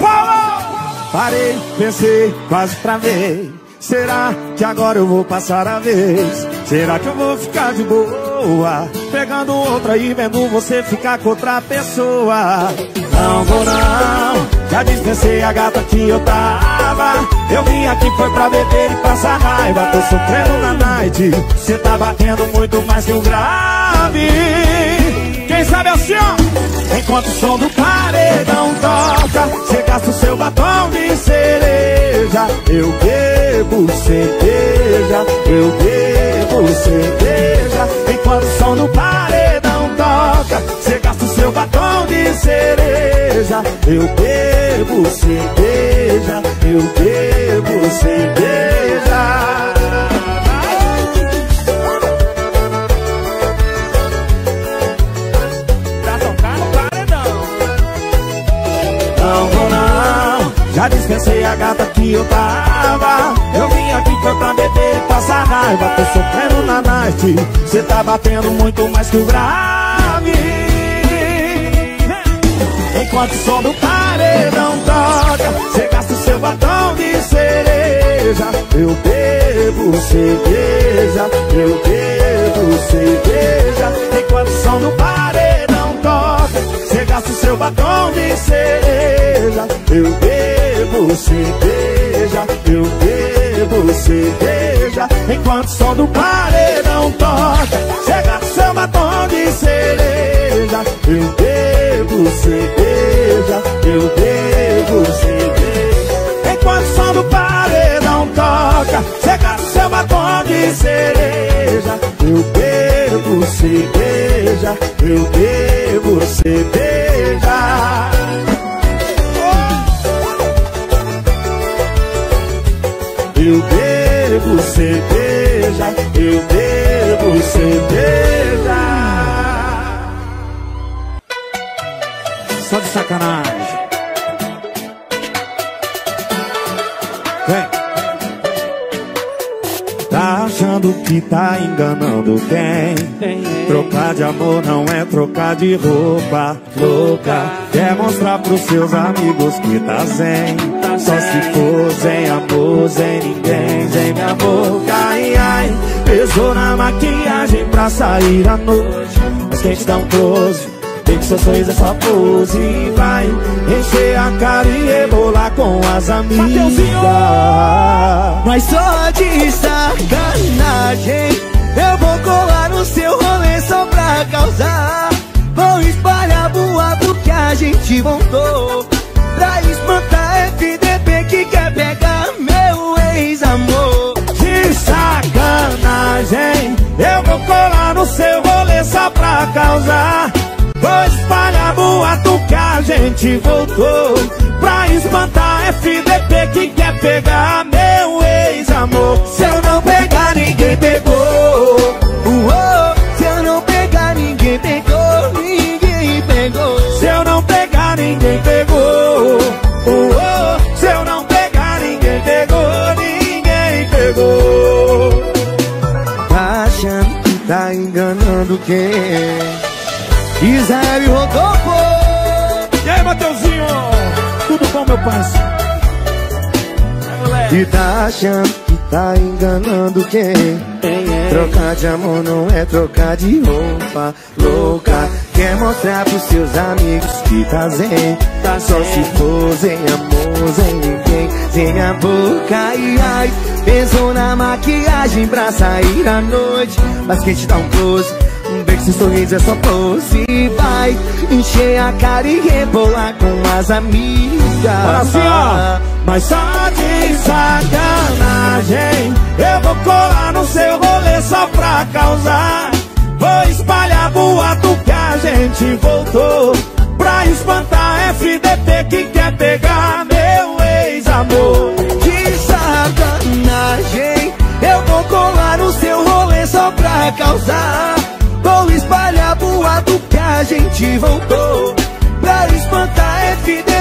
Paulo! Parei, pensei, quase travei. Será que agora eu vou passar a vez? Será que eu vou ficar de boa? Pegando outra e vendo você ficar com outra pessoa. Não vou não, já dispensei a gata que eu tava. Eu vim aqui foi pra beber e passar raiva. Tô sofrendo na night, cê tá batendo muito mais que o grave. Quem sabe assim, ó. Enquanto o som do paredão toca, cê gasta o seu batom de cereja. Eu bebo cerveja, eu bebo cerveja. Enquanto o som do paredão toca, cê gasta o seu batom de cereja. Eu bebo cerveja, eu bebo cerveja. Já dispensei a gata que eu tava. Eu vim aqui foi pra beber e passar raiva. Tô sofrendo na night, cê tá batendo muito mais que o grave. Enquanto o som do paredão toca, cê gasta o seu batom de cereja. Eu bebo cerveja, eu bebo cerveja. Enquanto o som do paredão toca, o seu batom de cereja. Eu bebo cerveja, eu bebo cerveja. Enquanto o som do paredão toca, o seu batom de cereja. Eu bebo cerveja, eu bebo cerveja. Enquanto o som do paredão toca, o seu batom de cereja. Eu bebo cerveja, eu bebo cerveja. Eu bebo cerveja, eu bebo cerveja. Só de sacanagem. Que tá enganando quem? Trocar de amor não é trocar de roupa louca. Quer mostrar pros seus amigos que tá zen. Só se for zen amor, zen ninguém, zen minha boca. Ai, ai, pesou na maquiagem pra sair à noite. Mas quem te dá um close? Sorriso é só pose. Vai encher a cara e rebolar com as amigas. Mas só de sacanagem. Eu vou colar no seu rolê só pra causar. Vou espalhar boato que a gente montou. Pra espantar FDP que quer pegar meu ex-amor. De sacanagem, eu vou colar no seu rolê só pra causar. Gente voltou. Pra espantar FDP que quer pegar achando que tá enganando quem? Trocar de amor não é trocar de roupa louca. Quer mostrar pros seus amigos que tá zen? Tá só se for zen amor, zen ninguém Zen a boca, ai ai Pensou na maquiagem pra sair à noite. Mas quem te dá um close um beijo sem sorriso é só pose. Vai encher a cara e rebolar com as amigas. Olha assim, ó. Mas só de sacanagem Eu vou colar no seu rolê só pra causar. Vou espalhar boato que a gente voltou Pra espantar FDP que quer pegar meu ex-amor. De sacanagem Eu vou colar no seu rolê só pra causar. Vou espalhar boato que a gente voltou Pra espantar FDP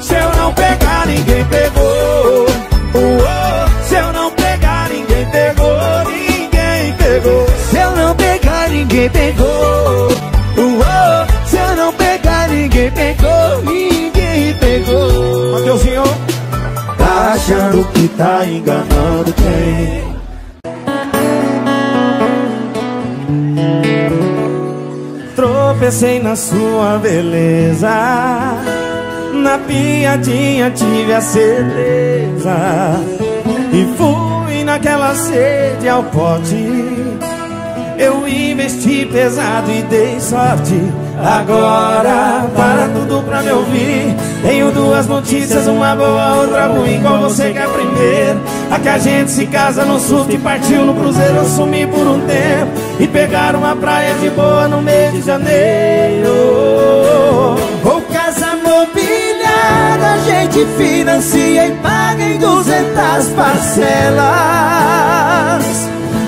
Se eu não pegar, ninguém pegou. Uou, Se eu não pegar, ninguém pegou. Ninguém pegou. Se eu não pegar ninguém pegou. Uou, Se eu não pegar ninguém pegou, ninguém pegou. Mateuzinho, tá achando que tá enganando quem? Tropecei na sua beleza Na piadinha tive a certeza. E fui naquela sede ao pote. Eu investi pesado e dei sorte. Agora, para tudo pra me ouvir Tenho duas notícias, uma boa, outra ruim. Qual você quer primeiro? A que a gente se casa no surf e partiu no cruzeiro Eu sumi por um tempo E pegar uma praia de boa no mês de janeiro mobiliada, a gente financia e paga em duzentas parcelas.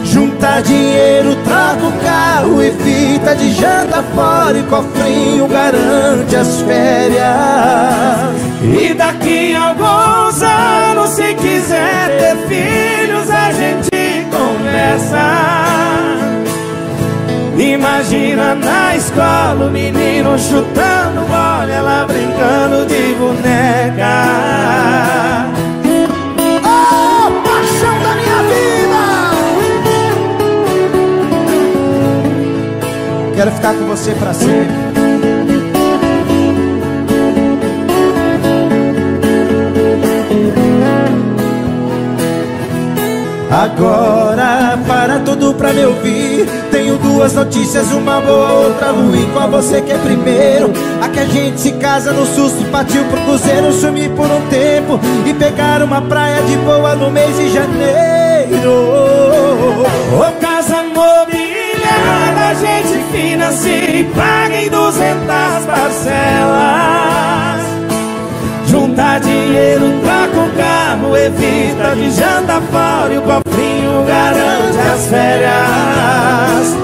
Junta dinheiro, troca o carro e fita de janta fora E cofrinho garante as férias. E daqui a alguns anos, se quiser ter filhos, a gente conversa Imagina na escola o menino chutando bola, ela brincando de boneca Quero ficar com você para sempre. Agora tudo pra me ouvir. Tenho duas notícias, uma boa, outra ruim. Qual você quer primeiro? A que a gente se casa no susto Partiu pro cruzeiro, sumir por um tempo E pegar uma praia de boa no mês de janeiro. Ô casa mobiliada, gente financia. E paga em duzentas parcelas Junta dinheiro, troca o carro, evita de janta fora E o cofrinho garante as férias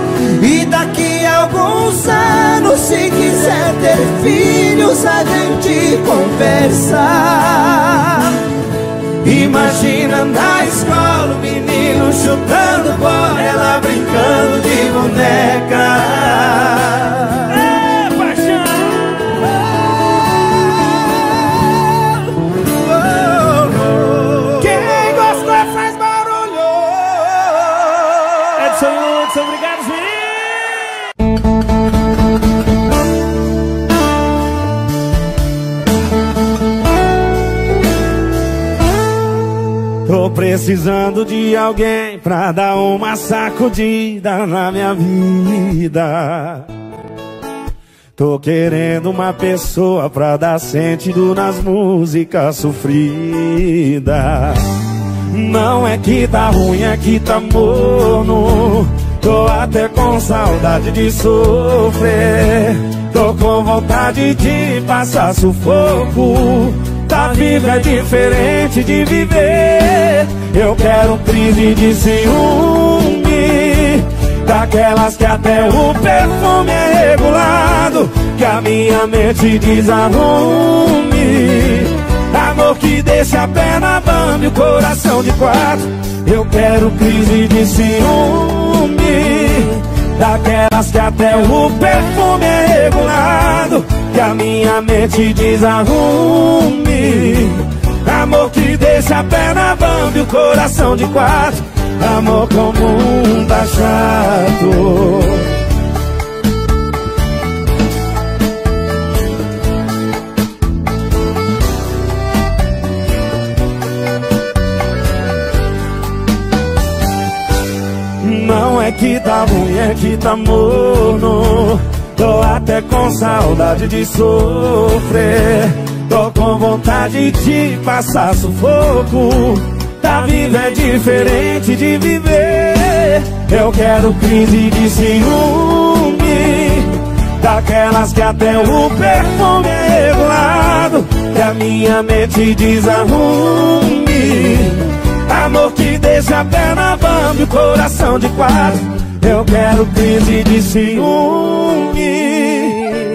E daqui a alguns anos, se quiser ter filhos, a gente conversa Imagina na escola o menino chutando bola, ela brincando de boneca. Precisando de alguém pra dar uma sacudida na minha vida. Tô querendo uma pessoa pra dar sentido nas músicas sofridas. Não é que tá ruim, é que tá morno. Tô até com saudade de sofrer. Tô com vontade de passar sufoco. Tá vivo é diferente de viver. Eu quero crise de ciúme. Daquelas que até o perfume é regulado. Que a minha mente desarrume. Amor que deixa a perna bamba e o coração de quatro. Eu quero crise de ciúme. Daquelas que até o perfume é regulado Que a minha mente desarrume. Amor que deixa a perna bamba e o coração de quatro. Amor comum tá chato Não é que tá ruim, é que tá morno Tô até com saudade de sofrer. Tô com vontade de passar sufoco. Tá vivo é diferente de viver. Eu quero crise de ciúme. Daquelas que até o perfume é regulado Que a minha mente desarrume. Amor que deixa a perna bamba e o coração de quatro. Eu quero crise de ciúme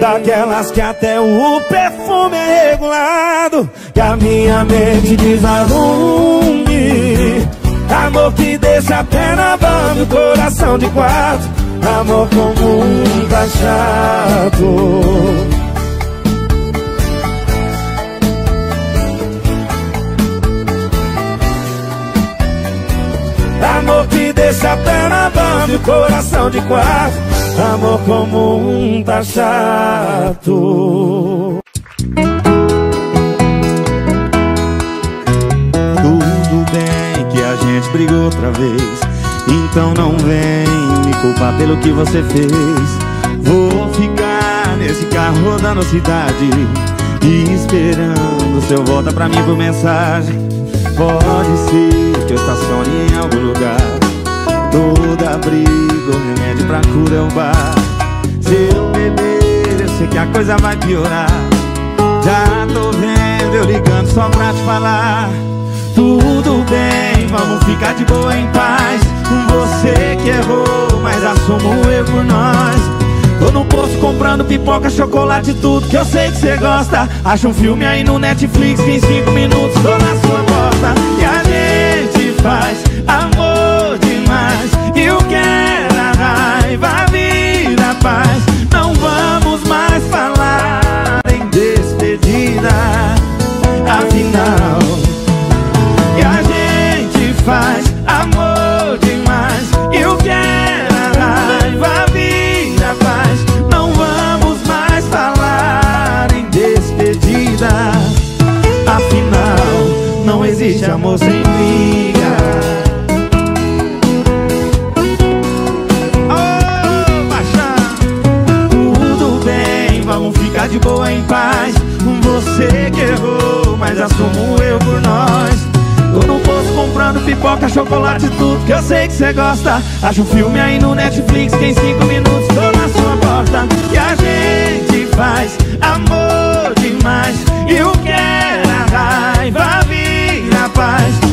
Daquelas que até o perfume é regulado Que a minha mente desalume Amor que deixa a perna bando, coração de quatro Amor comum tá chato Amor que deixa a perna chave, coração de quatro Amor comum tá chato. Tudo bem que a gente brigou outra vez. Então não vem me culpar pelo que você fez. Vou ficar nesse carro rodando a cidade E esperando seu volta pra mim por mensagem. Pode ser que eu estacione em algum lugar Todo abrigo, remédio pra é bar. Se eu beber, eu sei que a coisa vai piorar. Já tô vendo eu ligando só pra te falar. Tudo bem, vamos ficar de boa em paz. Você que errou, mas assumo o erro por nós. Tô no posto comprando pipoca, chocolate, tudo que eu sei que você gosta. Acha um filme aí no Netflix em cinco minutos tô na sua porta. E a gente faz ficar de boa em paz. Você que errou, mas assumo eu por nós. Tô no posto comprando pipoca, chocolate, tudo que eu sei que você gosta. Acha um filme aí no Netflix que em cinco minutos tô na sua porta. E a gente faz amor demais. E o que era raiva vira paz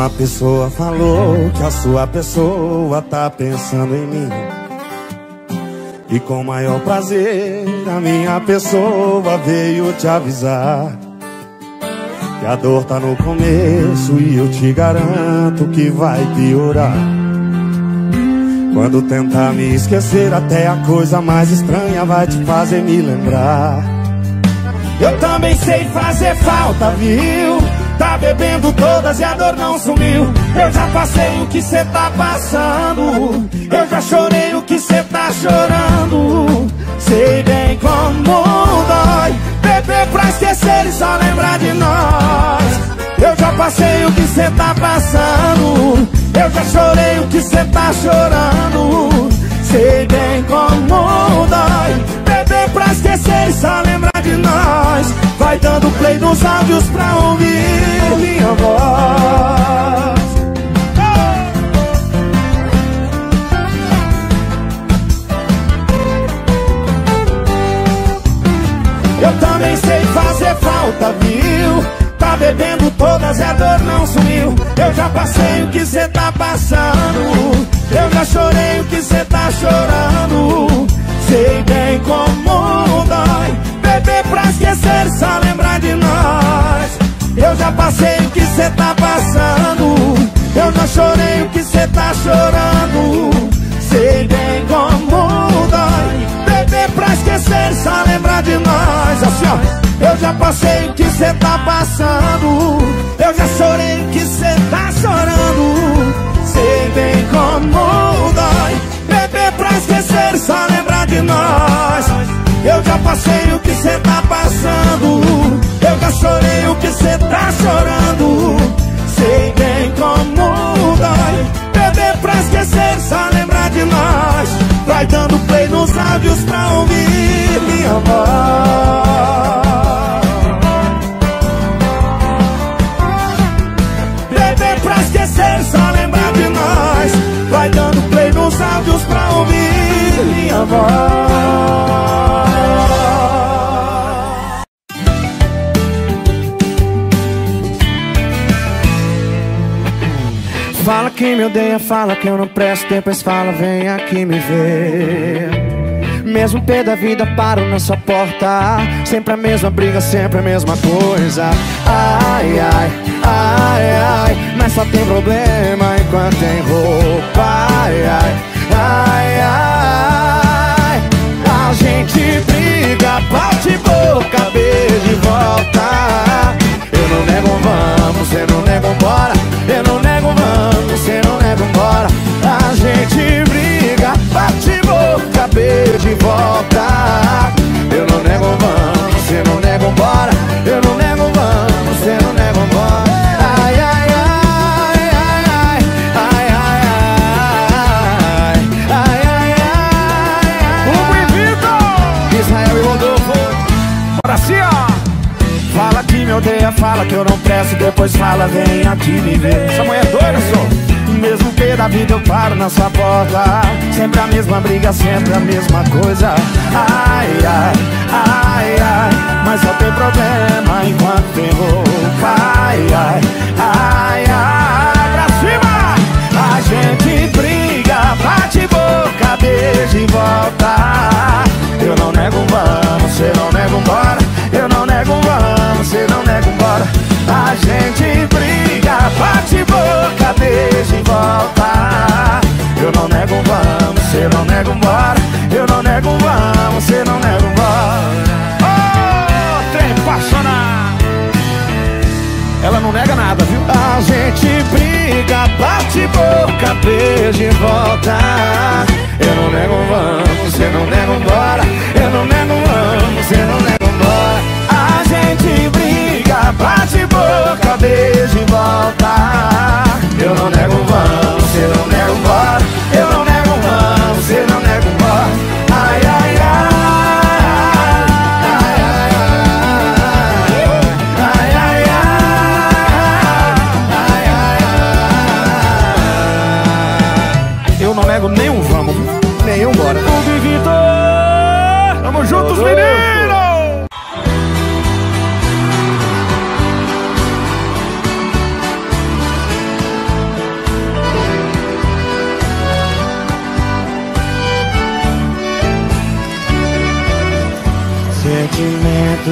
Uma pessoa falou que a sua pessoa tá pensando em mim. E com maior prazer a minha pessoa veio te avisar Que a dor tá no começo e eu te garanto que vai piorar. Quando tentar me esquecer até a coisa mais estranha vai te fazer me lembrar. Eu também sei fazer falta, viu? Tá bebendo todas e a dor não sumiu. Eu já passei o que cê tá passando. Eu já chorei o que cê tá chorando. Sei bem como dói Beber pra esquecer e só lembrar de nós. Eu já passei o que cê tá passando. Eu já chorei o que cê tá chorando. Sei bem como dói Beber pra esquecer e só Vai dando play nos áudios pra ouvir. Minha voz. Eu também sei fazer falta, viu? Tá bebendo todas e a dor não sumiu. Eu já passei o que cê tá passando. Eu já chorei o que cê tá chorando. Sei bem como dói pra esquecer, só lembrar de nós. Eu já passei o que cê tá passando. Eu já chorei o que cê tá chorando. Sei bem como dói Beber pra esquecer, só lembrar de nós. Assim ó eu já passei o que cê tá passando. Eu já chorei o que cê tá chorando. Sei bem como dói Beber pra esquecer, só lembrar de nós eu já passei o que cê tá passando. Eu já chorei o que cê tá chorando. Sei bem como dói Beber pra esquecer, só lembrar de nós. Vai dando play nos áudios pra ouvir minha voz Beber pra esquecer, só lembrar de nós. Vai dando play nos áudios pra ouvir minha voz que me odeia, fala que eu não presto, depois fala, vem aqui me ver. Mesmo pé da vida paro na sua porta. Sempre a mesma briga, sempre a mesma coisa. Ai, ai, ai, ai Mas só tem problema enquanto tem roupa. Ai, ai, ai, ai. A gente briga, bate boca, beijo e volta. Eu não nego vamos, você não nega um bora. Eu não nego vamos, você não nega um bora A gente briga, bate boca, beijo e volta. Eu não nego vamos, você não nega um bora. Eu não nego vamos, você não nega um bora. Ai, ai, ai, ai, ai Ai, ai, ai Ai, ai, ai. Vitor! Israel e Rodolfo. Bora assim, ó! Fala que me odeia, fala que eu não presto. Depois fala, vem aqui me ver. Essa mulher é doida, só! Mesmo que da vida eu paro na sua porta. Sempre a mesma briga, sempre a mesma coisa. Ai, ai, ai, ai Mas só tem problema enquanto tem roupa. Ai, ai, ai, ai Pra cima! A gente briga, bate boca, beija e volta. Eu não nego um vamos, você não nega um bora nego um vamos, você não nega um bora Eu não nego um vamos, você não nega um bora Ô, trem! Ela não nega nada, viu? A gente briga, bate boca, beija e volta. Eu não nego um vamos, você não nega um bora Eu não nego um vamos, você não nega um bora A gente briga, bate boca, beija e volta. Eu não nego vamos, você não nega um bora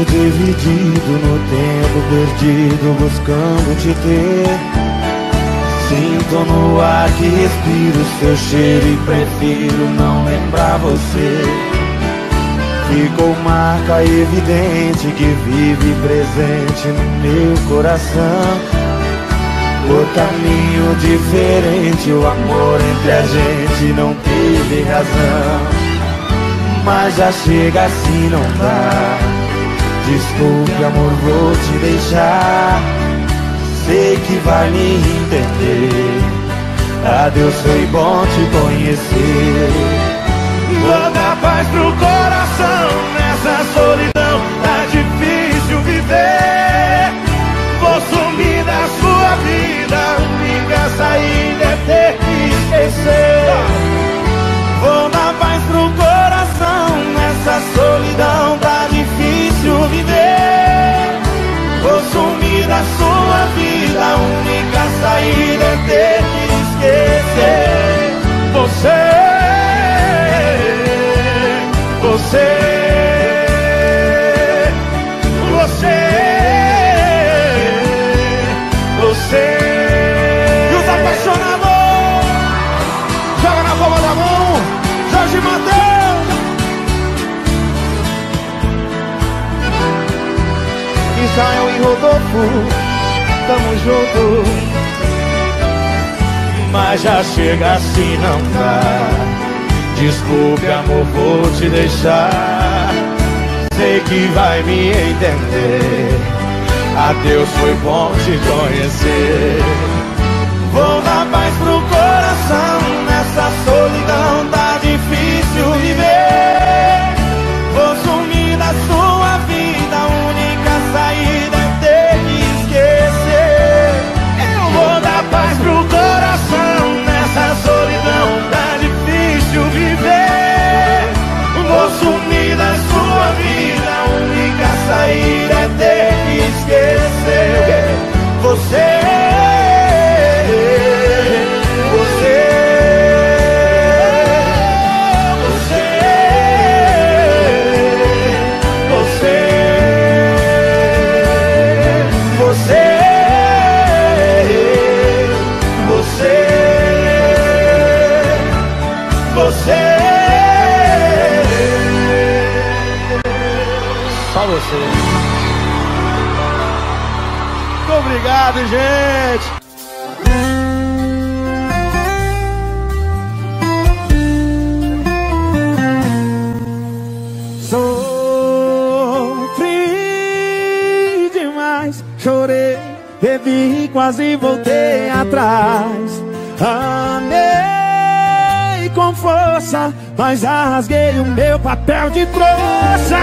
Dividido no tempo perdido buscando te ter Sinto no ar que respiro seu cheiro e prefiro não lembrar você Ficou marca evidente que vive presente no meu coração por caminho diferente, o amor entre a gente não teve razão. Mas já chega assim, não dá. Desculpe, amor, vou te deixar. Sei que vai me entender. Adeus, foi bom te conhecer. Vou dar paz pro coração nessa solidão. Tá difícil viver. Vou sumir da sua vida. Única saída é ter que esquecer. Vou dar paz pro coração nessa solidão. Sua vida. A única saída é ter que esquecer. Você, você, você, Israel e Rodolfo, tamo junto. Mas já chega assim, não dá. Desculpe, amor, vou te deixar. Sei que vai me entender. Adeus, foi bom te conhecer. Vou dar paz pro coração nessa solidão, tá papel de trouxa.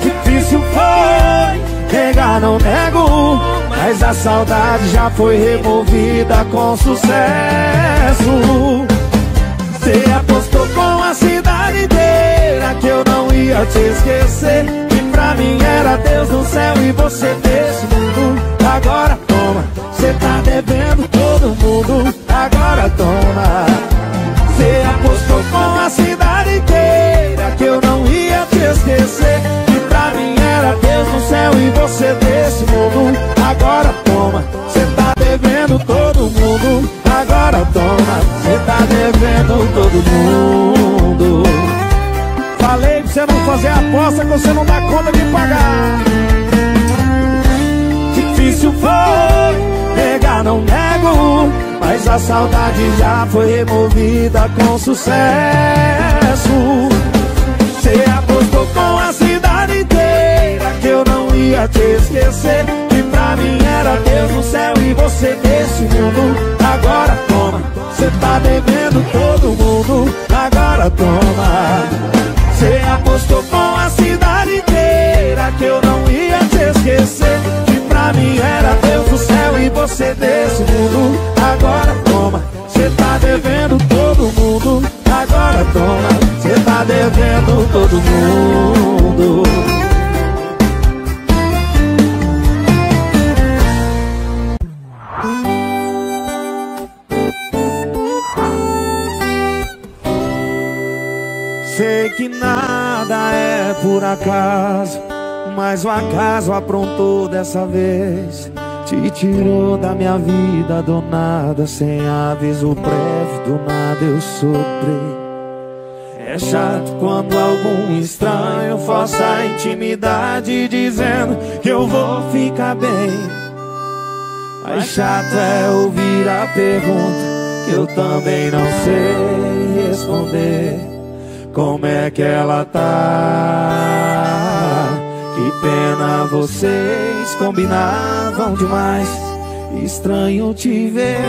Difícil foi, pegar não nego, mas a saudade já foi removida com sucesso. Você apostou com a cidade inteira que eu não ia te esquecer. Que pra mim era Deus no céu e você desse mundo. Agora toma, você tá devendo todo mundo. Agora toma. Agora toma, você tá devendo todo mundo. Agora toma, você tá devendo todo mundo. Falei pra você não fazer aposta que você não dá conta de pagar. Difícil foi, pegar não nego. Mas a saudade já foi removida com sucesso. Eu não ia te esquecer. Que pra mim era Deus no céu e você desse mundo. Agora toma, você tá devendo todo mundo. Agora toma. Você apostou com a cidade inteira que eu não ia te esquecer. Que pra mim era Deus no céu e você desse mundo. Agora toma, você tá devendo todo mundo. Agora toma, você tá devendo todo mundo. Acaso, mas o acaso aprontou dessa vez. Te tirou da minha vida do nada, sem aviso prévio, do nada eu soprei. É chato quando algum estranho força a intimidade, dizendo que eu vou ficar bem. Mas chato é ouvir a pergunta que eu também não sei responder. Como é que ela tá? Que pena vocês combinavam demais. Estranho te ver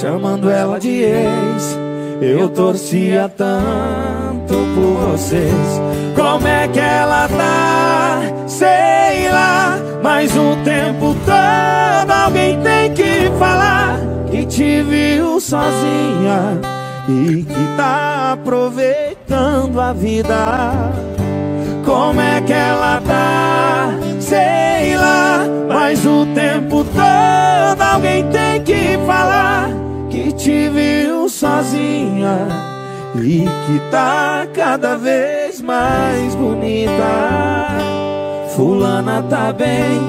chamando ela de ex. Eu torcia tanto por vocês. Como é que ela tá? Sei lá, mas o tempo todo alguém tem que falar que te viu sozinha e que tá aproveitando a vida. Como é que ela tá? Sei lá, mas o tempo todo alguém tem que falar que te viu sozinha e que tá cada vez mais bonita. Fulana tá bem,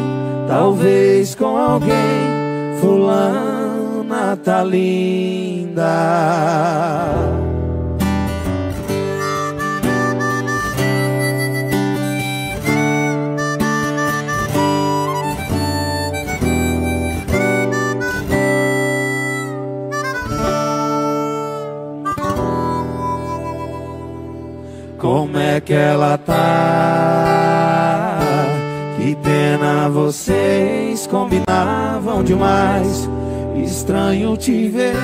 talvez com alguém. Fulana tá linda. Como é que ela tá? Que pena vocês combinavam demais. Estranho te ver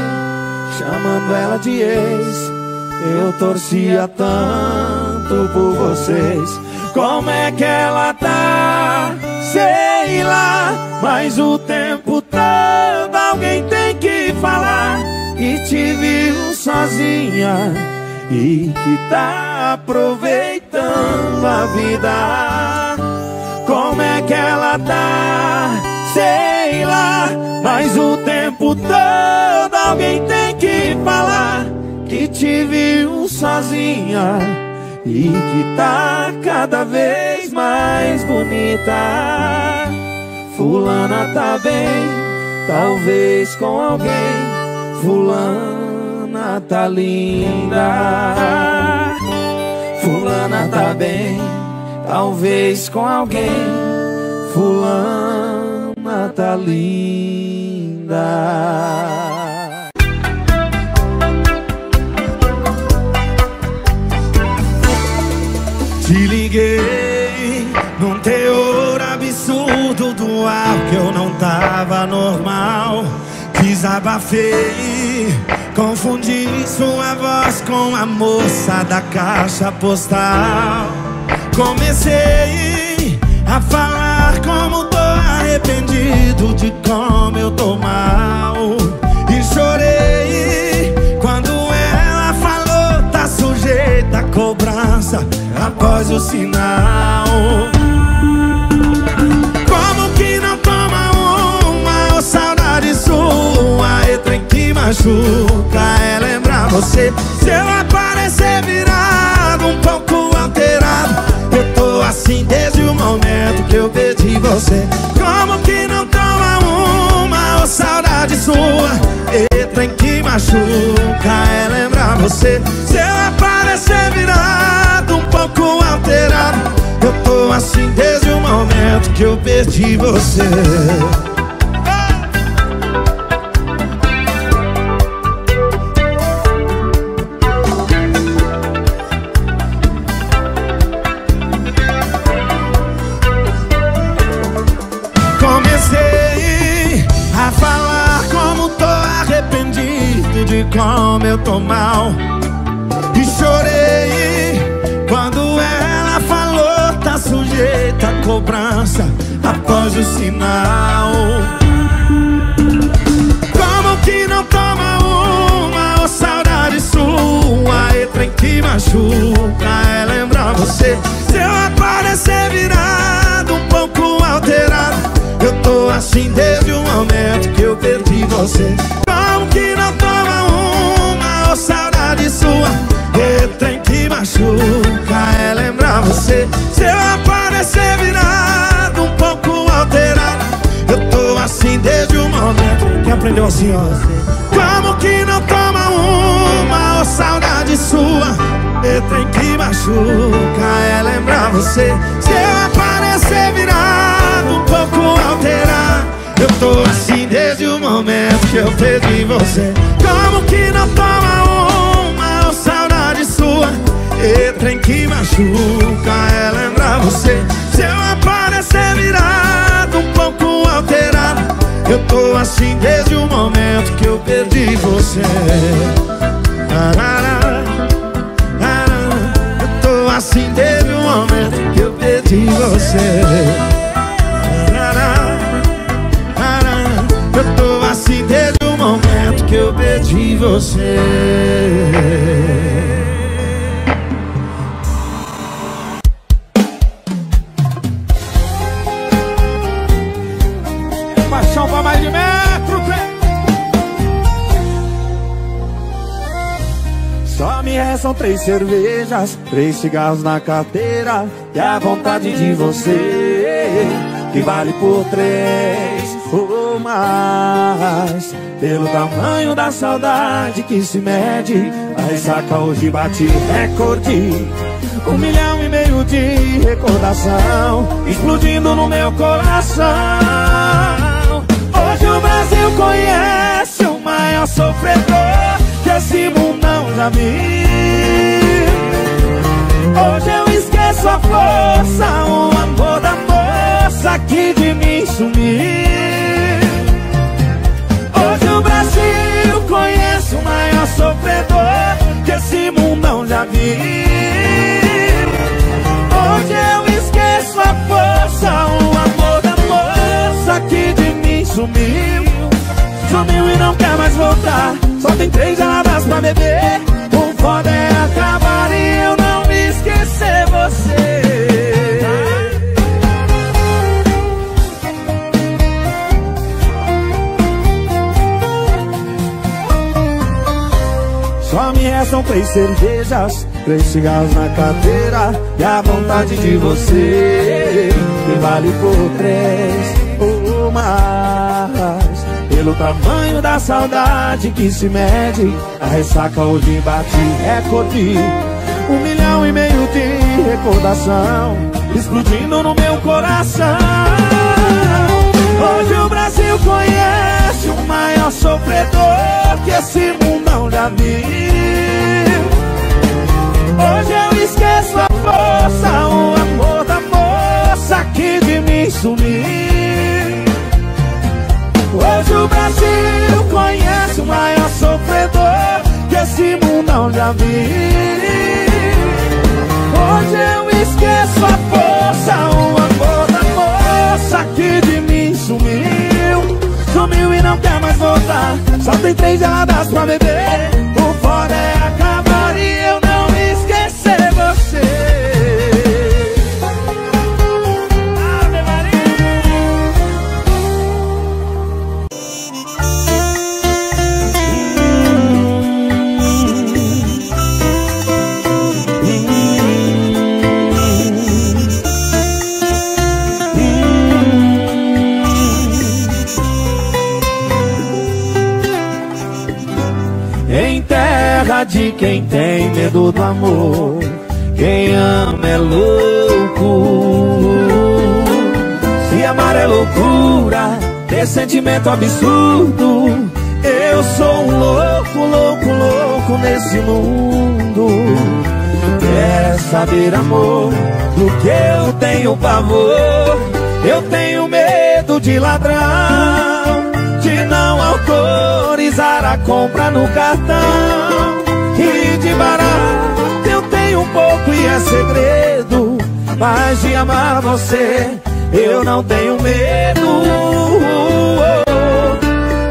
chamando ela de ex. Eu torcia tanto por vocês. Como é que ela tá? Sei lá, mas o tempo todo alguém tem que falar que te viu sozinha e que tá aproveitando a vida. Como é que ela tá? Sei lá, mas o tempo todo alguém tem que falar que te viu sozinha e que tá cada vez mais bonita. Fulana tá bem, talvez com alguém. Fulana tá linda. Fulana tá bem, Talvez com alguém. Fulana tá linda. Te liguei num teor absurdo do ar que eu não tava normal. Desabafei, confundi sua voz com a moça da caixa postal. Comecei a falar como tô arrependido de como eu tô mal. E chorei quando ela falou tá sujeita a cobrança após o sinal. Como que não toma uma, saudade sua machuca é lembrar você. Se eu aparecer virado um pouco alterado assim desde o momento que eu perdi você. Como que não toma uma, oh, saudade sua? E trem que machuca é lembrar você. Se eu aparecer virado, um pouco alterado Eu tô assim desde o momento que eu perdi você assim desde o momento que eu perdi você. Como que não toma saudade sua. E trem que machuca é lembrar você. Se eu aparecer virado, um pouco alterado. Eu tô assim desde o momento que aprendeu assim, ó Como que não toma uma, oh, saudade sua? E trem que machuca é lembrar você. Se eu aparecer virado, tô assim desde o momento que eu perdi você. Como que não toma e trem que machuca é lembrar você. Se eu aparecer virado, um pouco alterado Eu tô assim desde o momento que eu perdi você. Eu tô assim desde o momento que eu perdi você que eu perdi você são três cervejas, três cigarros na carteira E a vontade de você que vale por três ou mais Pelo tamanho da saudade que se mede A ressaca hoje bate recorde. Um milhão e meio de recordação Explodindo no meu coração. Hoje o Brasil conhece o maior sofredor Que esse mundão já viu. Hoje eu esqueço a força, o amor da moça que de mim sumiu. Sofredor que esse mundão já viu. Hoje eu esqueço a força, o amor da moça que de mim sumiu. Sumiu e não quer mais voltar. Só tem três geladas pra beber. O foda é acabar e eu não esquecer você três cervejas Três cigarros na carteira E a vontade de você. Que vale por três ou mais. Pelo tamanho da saudade que se mede A ressaca hoje bate recorde um milhão e meio de recordação explodindo no meu coração. Hoje o Brasil conhece o maior sofredor que esse mundão já viu. Hoje eu esqueço a força, o amor da moça que de mim sumiu. Hoje o Brasil conhece o maior sofredor que esse mundão já viu. Hoje eu esqueço a força, o amor da moça que de mim não quer mais voltar. Só tem três geladas pra beber quem tem medo do amor. Quem ama é louco. Se amar é loucura, ter sentimento absurdo. Eu sou um louco, louco, louco nesse mundo. Quer saber, amor, do que eu tenho pavor? Eu tenho medo de ladrão, de não autorizar a compra no cartão e de barato eu tenho um pouco e é segredo Mas de amar você eu não tenho medo.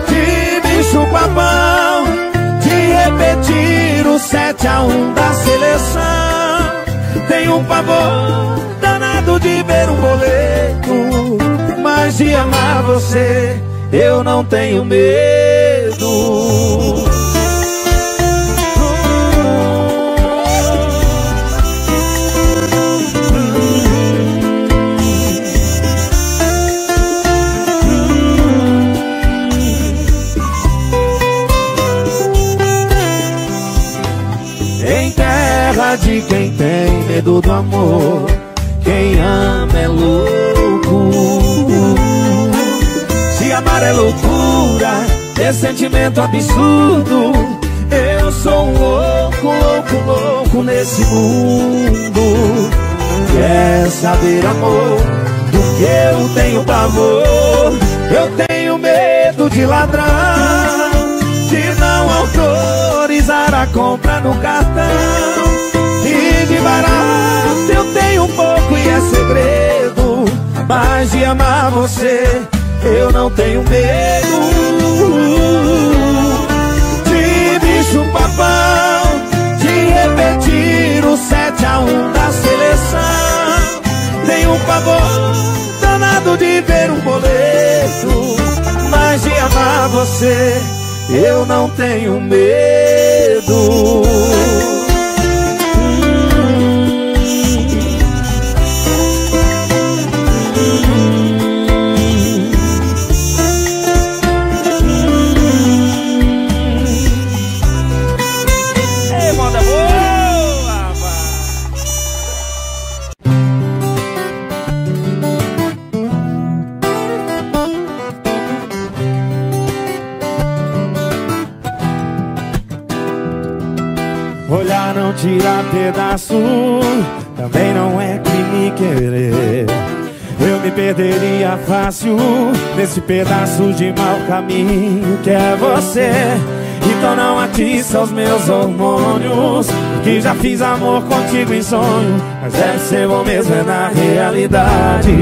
De bicho papão De repetir o 7 a 1 da seleção. Tenho um pavor danado de ver um boleto Mas de amar você eu não tenho medo quem tem medo do amor. Quem ama é louco. Se amar é loucura, é sentimento absurdo. Eu sou um louco, louco, louco nesse mundo. Quer saber, amor, do que eu tenho pavor? Eu tenho medo de ladrão, você eu não tenho medo. De bicho papão De repetir o 7 a 1 da seleção. Tenho um pavor danado de ver um boleto Mas de amar você eu não tenho medo pedaço Também não é crime querer. Eu me perderia fácil Nesse pedaço de mau caminho que é você. Então não atiça os meus hormônios Que já fiz amor contigo em sonho Mas deve ser bom mesmo é na realidade.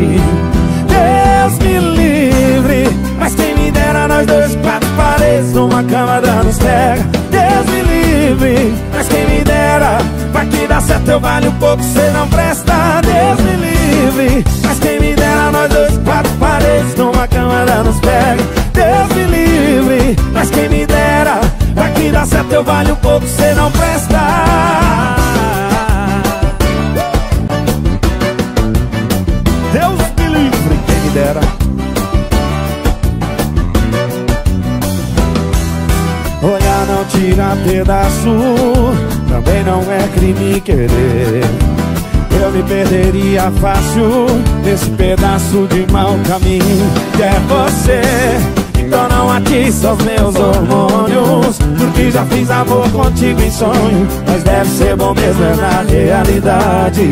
Deus me livre Mas quem me dera nós dois quatro paredes Numa cama dando pega Deus me livre Mas quem me dera Vai que dá certo eu vale um pouco Cê não presta Deus me livre. Mas quem me dera nós dois quatro paredes querer. Eu me perderia fácil Nesse pedaço de mau caminho que é você. Então não atiça os meus hormônios Porque já fiz amor contigo em sonho. Mas deve ser bom mesmo é na realidade.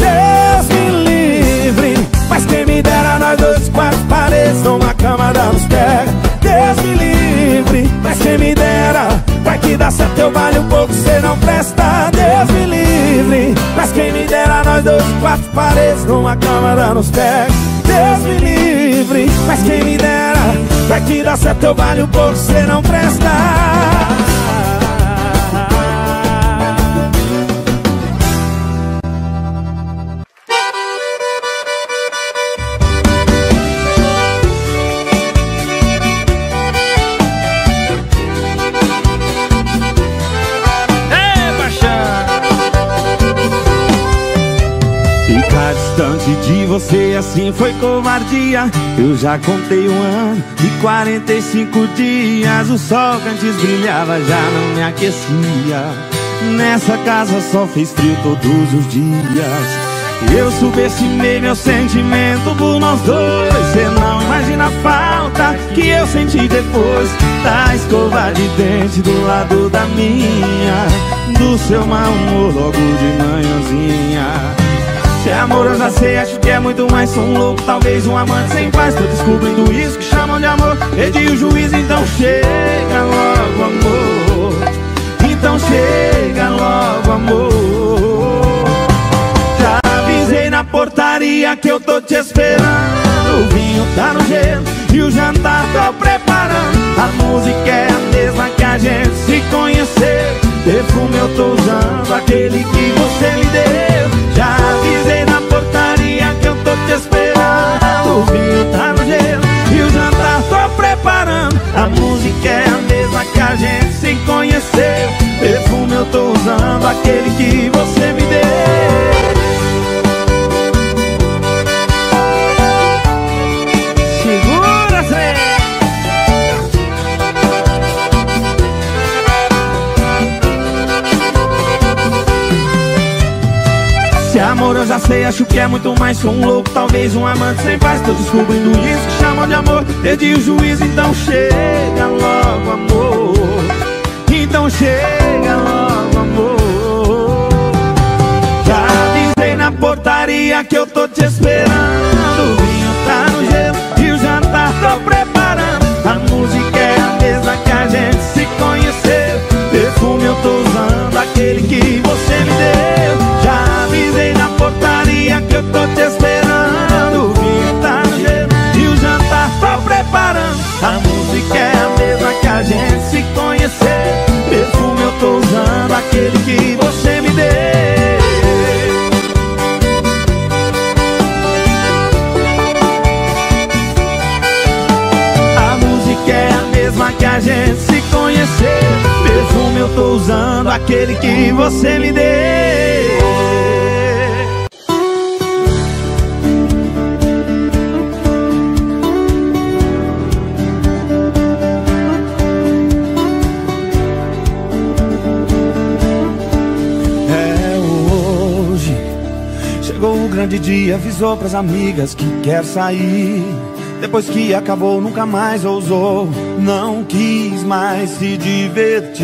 Deus me livre Mas quem me dera nós dois quatro paredes Numa cama damos pega Deus me livre Mas quem me dera Vai que dá certo eu vale um pouco Cê não presta. Deus me livre Mas quem me dera nós dois quatro paredes Numa cama damos pega Deus me livre Mas quem me dera. Vai que dá certo eu vale um pouco Cê não presta você assim foi covardia. Eu já contei um ano e 45 dias. O sol que antes brilhava já não me aquecia. Nessa casa só fez frio todos os dias. Eu subestimei meu sentimento por nós dois. Cê não imagina a falta que eu senti depois Da escova de dente do lado da minha. Do seu mau humor logo de manhãzinha se é amor eu já sei, acho que é muito mais Sou um louco, talvez um amante sem paz. Tô descobrindo isso que chamam de amor Perdi o juiz, então chega logo amor. Então chega logo amor. Já avisei na portaria que eu tô te esperando. O vinho tá no gelo e o jantar tô preparando. A música é a mesma que a gente se conheceu. Perfume eu tô usando, aquele que você me deu tô te esperando. O vinho tá no gelo e o jantar tô preparando. A música é a mesma que a gente se conheceu. Perfume eu tô usando, aquele que você me deu amor eu já sei, acho que é muito mais Sou um louco, talvez um amante sem paz. Tô descobrindo isso que chamam de amor Perdi o juízo, então chega logo amor. Então chega logo amor. Já avisei na portaria que eu tô te esperando. Vinho tá no gelo aquele que você me deu grande dia avisou pras amigas que quer sair. Depois que acabou nunca mais ousou. Não quis mais se divertir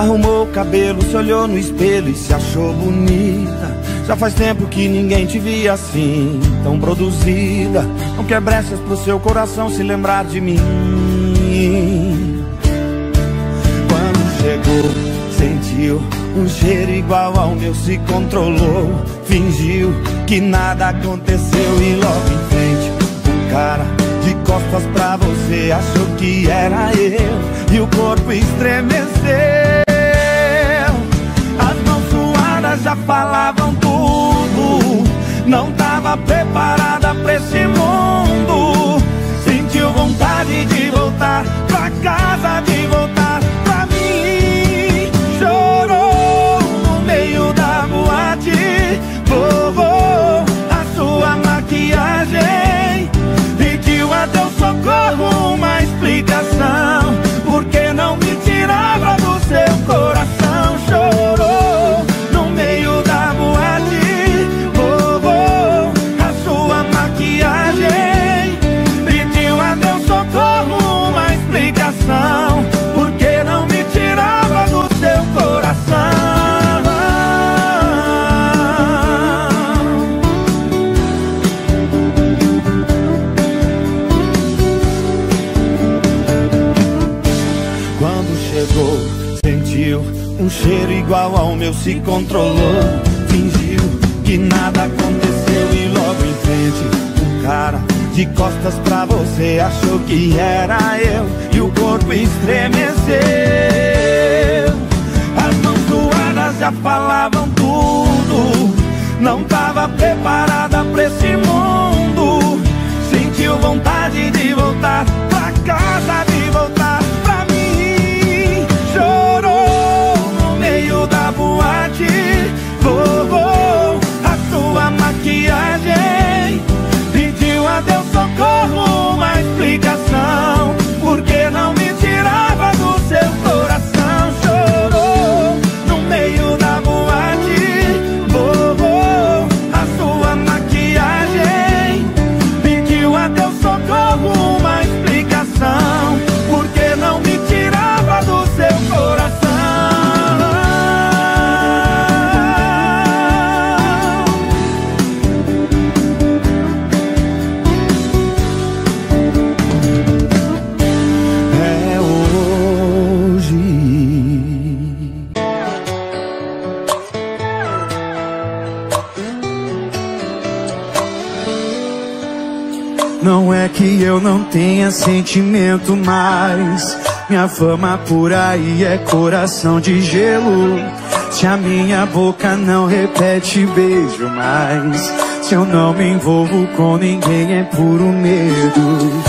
Arrumou o cabelo, se olhou no espelho e se achou bonita. Já faz tempo que ninguém te via assim Tão produzida. Não quer brechas pro seu coração se lembrar de mim. Quando chegou sentiu um cheiro igual ao meu, se controlou, fingiu que nada aconteceu e logo em frente um cara de costas pra você achou que era eu. E o corpo estremeceu. Já falavam tudo, não tava preparada pra controlou. Fingiu que nada aconteceu e logo em frente um cara de costas pra você achou que era eu e o corpo estremeceu. As mãos suadas já falavam tudo. Não tava tenha sentimento mais. Minha fama por aí é coração de gelo. Se a minha boca não repete beijo mais. Se eu não me envolvo com ninguém é puro medo.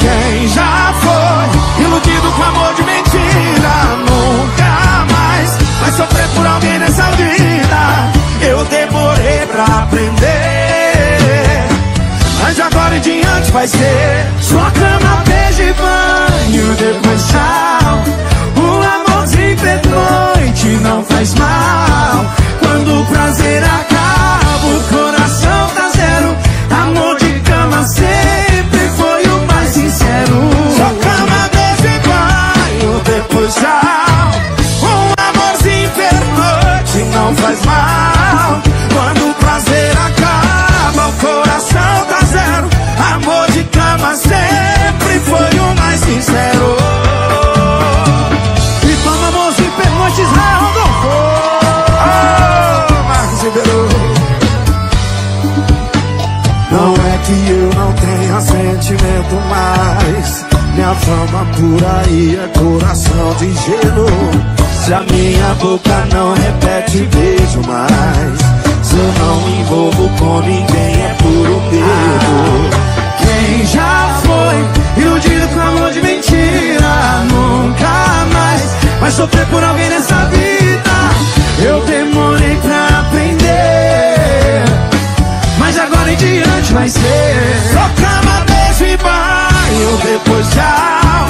Quem já foi iludido com amor de mentira nunca mais vai sofrer por alguém nessa vida. Eu demorei pra aprender. Mas de agora em diante vai ser Sua cama, beijo e banho Depois tchau. O amorzinho pernoite não faz mal. Quando o prazer acaba pernoite Israel Rodolfo Oh, Marcos Ribeiro. Não é que eu não tenha sentimento mais. Minha fama por aí é coração de gelo. Se a minha boca não repete beijo mais. Se eu não me envolvo com ninguém é puro medo. Quem já foi iludido com amor de Nunca vai sofrer por alguém nessa vida. Eu demorei pra aprender. Mas agora em diante vai ser. Só cama, beijo e banho Depois tchau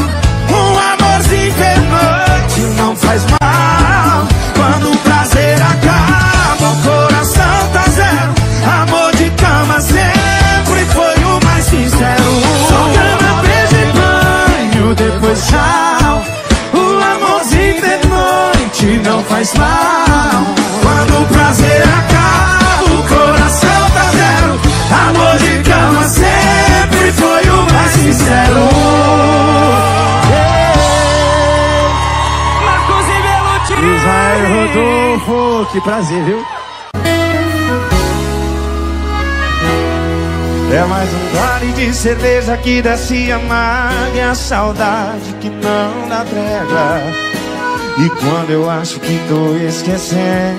Um amorzinho pernoite Não faz mal faz mal Quando o prazer acaba O coração tá zero Amor de cama sempre foi o mais sincero e. Israel Rodolfo, que prazer, viu? É mais um gole de cerveja que desce E a saudade que não dá trégua E quando eu acho que tô esquecendo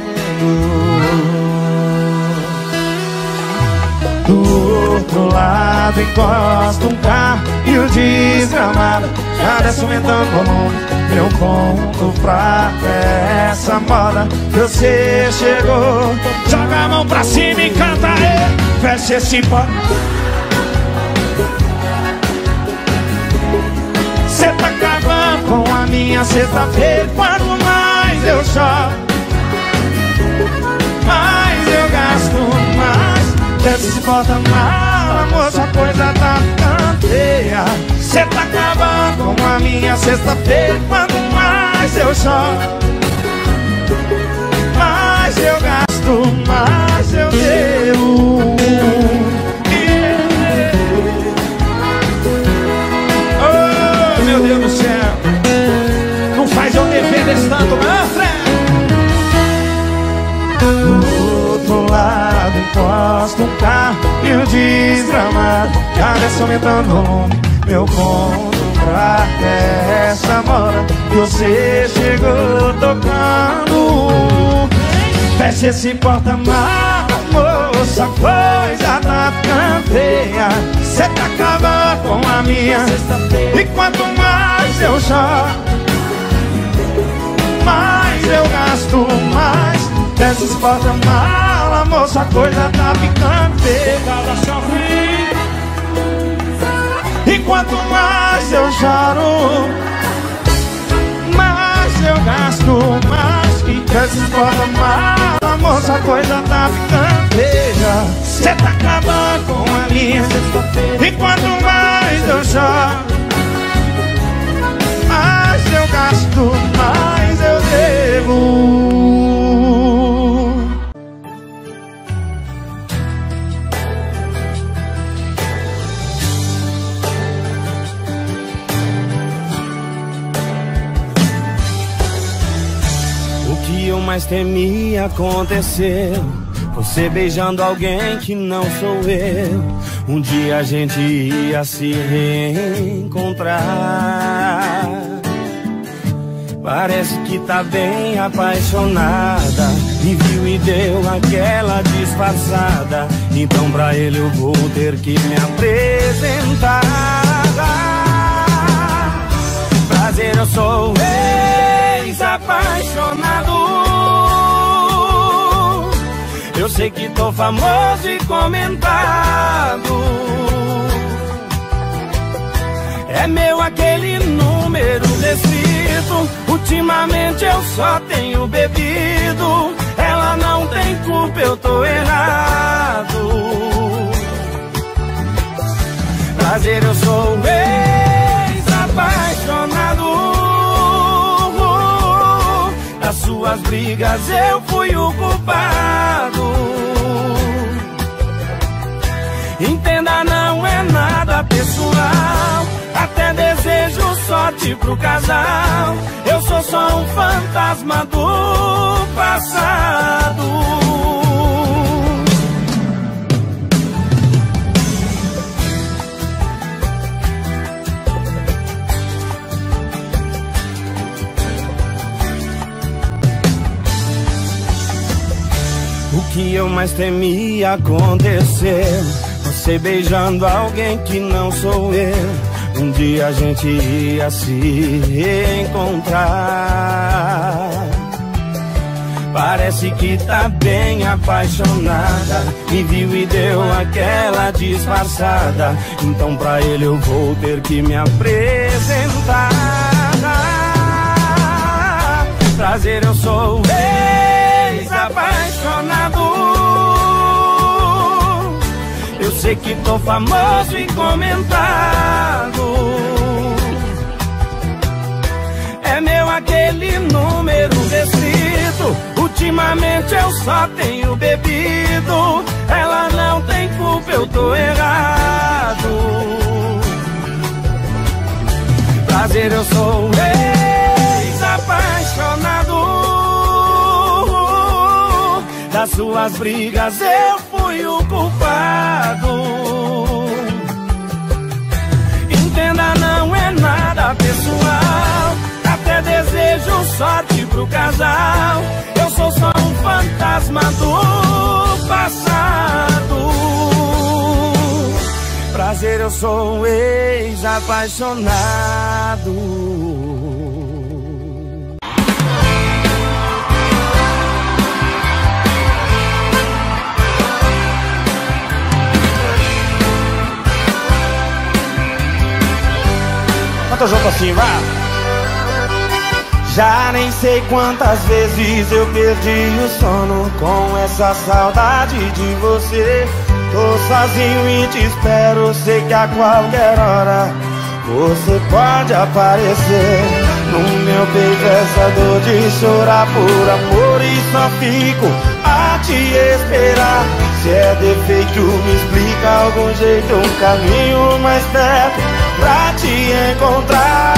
Do outro lado encosta um carro E o desgramado já desce aumentando o volume Meu ponto fraco é essa moda Que você chegou. Joga a mão pra cima e canta aí Fecha esse pó. Cê tá acabando com a minha sexta-feira Quanto mais eu choro Mais eu gasto mais. Desce se bota mal, amor, essa coisa tá ficando feia. Cê tá acabando com a minha sexta-feira Quanto mais eu choro Mais eu gasto, mais eu devo destato, mestre! Do outro lado, encosta um carro e o desgramado Cabeça aumentando meu ponto pra essa mora. E você chegou tocando. Fecha esse porta-mala, moça, Coisa da tá canteia Cê tá acabando com a minha. Tá e quanto mais eu choro mais eu gasto mais. Fecha esse porta-malas, moça Coisa tá ficando feia E quanto mais eu choro Mais eu gasto mais. Que se porta mal Moça, a coisa tá ficando feia Cê tá acabando com a minha E quanto mais eu choro mais temia acontecer Você beijando alguém que não sou eu. Um dia a gente ia se reencontrar. Parece que tá bem apaixonada. Me viu e deu aquela disfarçada. Então pra ele eu vou ter que me apresentar. Prazer, eu sou ex-apaixonado eu sei que tô famoso e comentado. É meu aquele número descrito. Ultimamente eu só tenho bebido. Ela não tem culpa, eu tô errado. Prazer, eu sou ex-apaixonado. Suas brigas eu fui o culpado. Entenda, não é nada pessoal. Até desejo sorte pro casal. Eu sou só um fantasma do passado. Mais temia acontecer. Você beijando alguém que não sou eu. Um dia a gente ia se encontrar. Parece que tá bem apaixonada. Me viu e deu aquela disfarçada. Então pra ele eu vou ter que me apresentar. Prazer, eu sou ex-apaixonado Sei que tô famoso e comentado. É meu aquele número restrito Ultimamente eu só tenho bebido. Ela não tem culpa, eu tô errado. Prazer, eu sou ex-apaixonado das suas brigas eu fui o culpado. Entenda, não é nada pessoal. Até desejo sorte pro casal. Eu sou só um fantasma do passado. Prazer, eu sou um ex-apaixonado. Canta junto assim, vai. Já nem sei quantas vezes eu perdi o sono com essa saudade de você. Tô sozinho e te espero, sei que a qualquer hora você pode aparecer. No meu peito essa dor de chorar por amor e só fico a te esperar. Se é defeito, me explica algum jeito, um caminho mais perto pra te encontrar.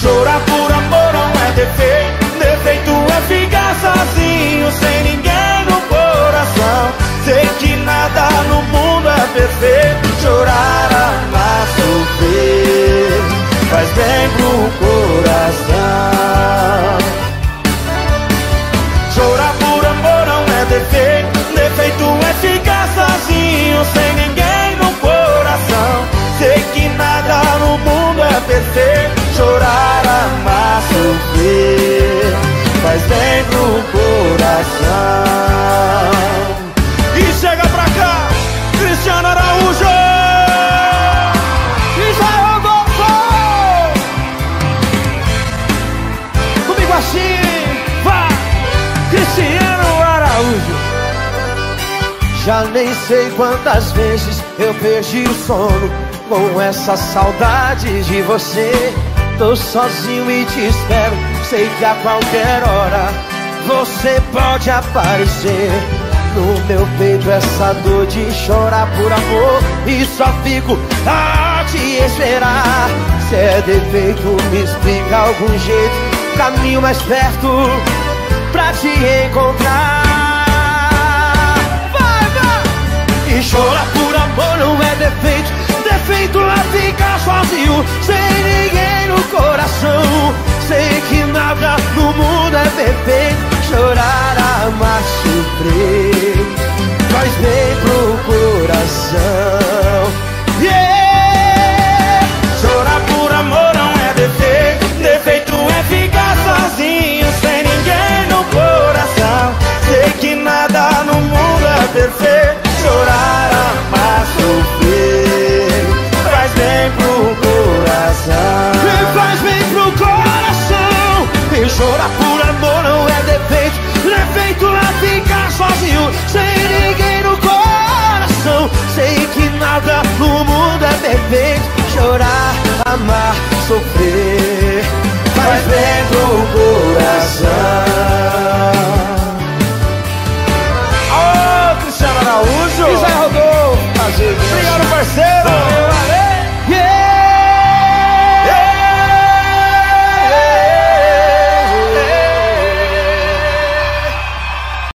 Chorar por amor não é defeito, defeito é ficar sozinho, sem ninguém no coração. Sei que nada no mundo é perfeito, chorar, amar, sofrer, faz bem pro coração. Chorar por amor não é defeito, defeito é ficar sozinho, sem ninguém. Perder, chorar, amar, sofrer, faz bem pro coração. E chega pra cá, Cristiano Araújo! e já Gonçalves! Comigo assim, vá! Cristiano Araújo! Já nem sei quantas vezes eu perdi o sono com essa saudade de você. Tô sozinho e te espero, sei que a qualquer hora você pode aparecer. No meu peito essa dor de chorar por amor E só fico a te esperar Se é defeito me explica algum jeito Caminho mais perto pra te encontrar Vai, vai! E chorar por amor não é defeito defeito é ficar sozinho, sem ninguém no coração. Sei que nada no mundo é perfeito, chorar, amar, sofrer faz bem pro coração. Chorar por amor não é defeito, defeito é ficar sozinho, sem ninguém no coração. Sei que nada no mundo é perfeito, chorar, amar, sofrer. coração. Faz bem pro coração. E chorar por amor não é defeito. Defeito é ficar sozinho, sem ninguém no coração. Sei que nada no mundo é perfeito. Chorar, amar, sofrer. Faz bem pro coração. Ô, oh, Cristiano Araújo! Isaia Rodolfo! Obrigado, parceiro!